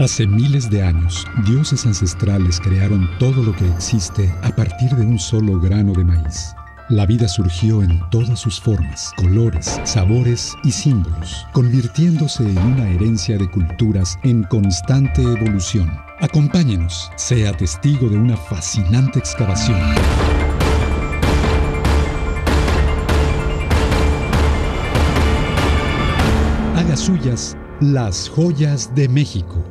Hace miles de años, dioses ancestrales crearon todo lo que existe a partir de un solo grano de maíz. La vida surgió en todas sus formas, colores, sabores y símbolos, convirtiéndose en una herencia de culturas en constante evolución. Acompáñenos, sea testigo de una fascinante excavación. Haga suyas las joyas de México.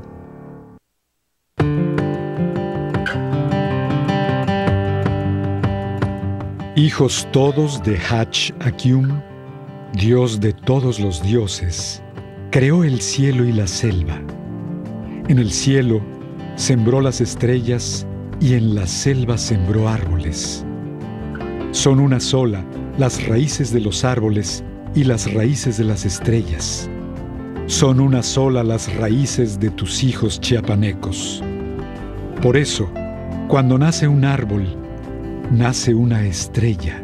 Hijos todos de Hach Akyum, Dios de todos los dioses, creó el cielo y la selva. En el cielo sembró las estrellas y en la selva sembró árboles. Son una sola las raíces de los árboles y las raíces de las estrellas. Son una sola las raíces de tus hijos chiapanecos. Por eso, cuando nace un árbol, nace una estrella.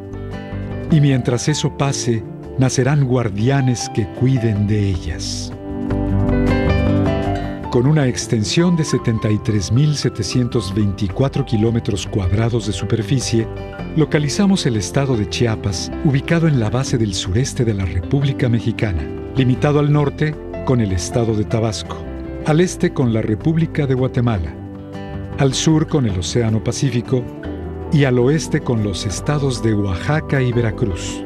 Y mientras eso pase, nacerán guardianes que cuiden de ellas. Con una extensión de 73.724 kilómetros cuadrados de superficie, localizamos el estado de Chiapas, ubicado en la base del sureste de la República Mexicana, limitado al norte con el estado de Tabasco, al este con la República de Guatemala, al sur con el Océano Pacífico y al oeste con los estados de Oaxaca y Veracruz.